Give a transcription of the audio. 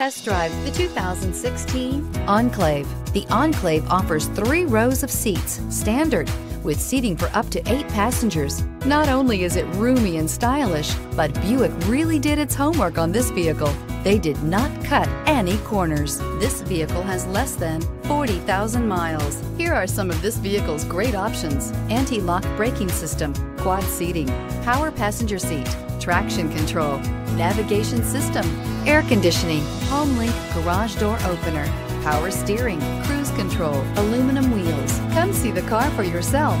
Test drive the 2016 Enclave. The Enclave offers three rows of seats, standard, with seating for up to eight passengers. Not only is it roomy and stylish, but Buick really did its homework on this vehicle. They did not cut any corners. This vehicle has less than 40,000 miles. Here are some of this vehicle's great options. Anti-lock braking system, quad seating, power passenger seat, traction control, navigation system, air conditioning, HomeLink garage door opener, power steering, cruise control, aluminum wheels. Come see the car for yourself.